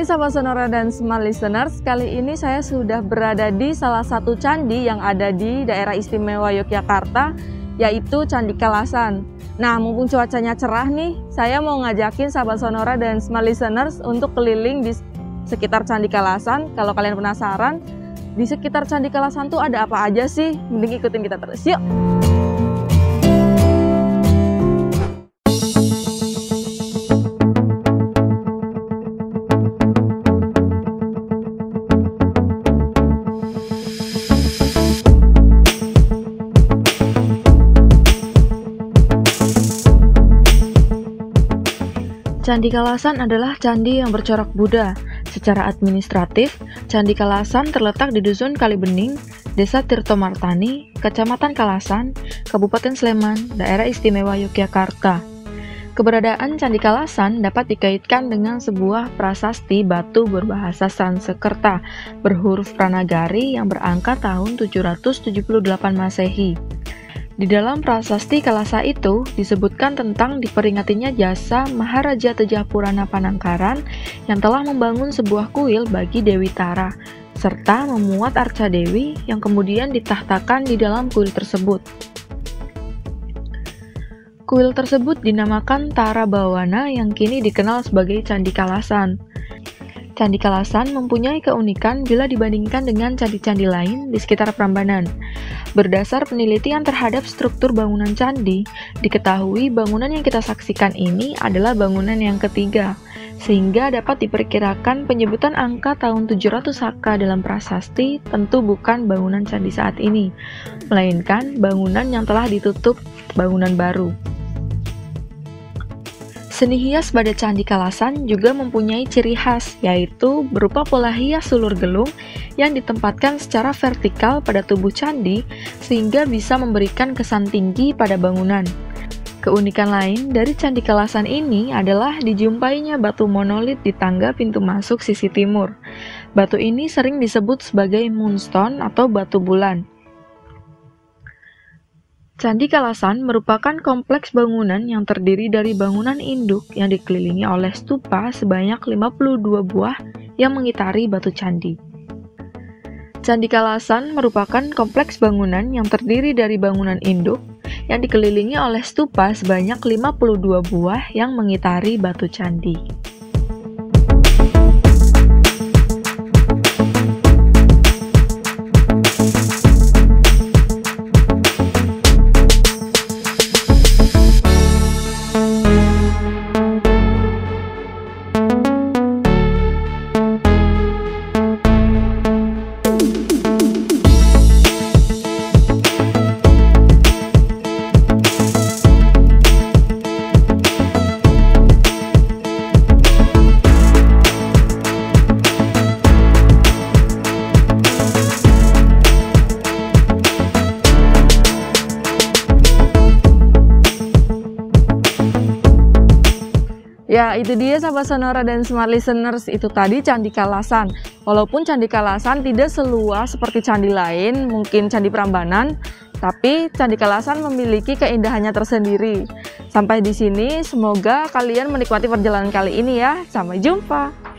Hai sahabat Sonora dan Smart Listeners, kali ini saya sudah berada di salah satu candi yang ada di daerah istimewa Yogyakarta, yaitu Candi Kalasan. Nah, mumpung cuacanya cerah nih, saya mau ngajakin sahabat Sonora dan Smart Listeners untuk keliling di sekitar Candi Kalasan. Kalau kalian penasaran, di sekitar Candi Kalasan tuh ada apa aja sih? Mending ikutin kita terus, yuk! Candi Kalasan adalah candi yang bercorak Buddha. Secara administratif, Candi Kalasan terletak di Dusun Kalibening, Desa Tirto Martani, Kecamatan Kalasan, Kabupaten Sleman, Daerah Istimewa Yogyakarta. Keberadaan Candi Kalasan dapat dikaitkan dengan sebuah prasasti batu berbahasa Sanskerta berhuruf Pranagari yang berangka tahun 778 Masehi. Di dalam prasasti Kalasa itu disebutkan tentang diperingatinya jasa Maharaja Tejah Purana Panangkaran yang telah membangun sebuah kuil bagi Dewi Tara, serta memuat arca Dewi yang kemudian ditahtakan di dalam kuil tersebut. Kuil tersebut dinamakan Tara Bawana yang kini dikenal sebagai Candi Kalasan. Candi Kalasan mempunyai keunikan bila dibandingkan dengan candi-candi lain di sekitar Prambanan. Berdasar penelitian terhadap struktur bangunan candi, diketahui bangunan yang kita saksikan ini adalah bangunan yang ketiga, sehingga dapat diperkirakan penyebutan angka tahun 700 Saka dalam prasasti tentu bukan bangunan candi saat ini, melainkan bangunan yang telah ditutup bangunan baru. Seni hias pada Candi Kalasan juga mempunyai ciri khas, yaitu berupa pola hias sulur gelung yang ditempatkan secara vertikal pada tubuh candi sehingga bisa memberikan kesan tinggi pada bangunan. Keunikan lain dari Candi Kalasan ini adalah dijumpainya batu monolit di tangga pintu masuk sisi timur. Batu ini sering disebut sebagai moonstone atau batu bulan. Candi Kalasan merupakan kompleks bangunan yang terdiri dari bangunan induk yang dikelilingi oleh stupa sebanyak 52 buah yang mengitari batu candi. Candi Kalasan merupakan kompleks bangunan yang terdiri dari bangunan induk yang dikelilingi oleh stupa sebanyak 52 buah yang mengitari batu candi. Ya, itu dia sahabat Sonora dan Smart Listeners. Itu tadi Candi Kalasan. Walaupun Candi Kalasan tidak seluas seperti candi lain, mungkin Candi Prambanan, tapi Candi Kalasan memiliki keindahannya tersendiri. Sampai di sini, semoga kalian menikmati perjalanan kali ini ya. Sampai jumpa.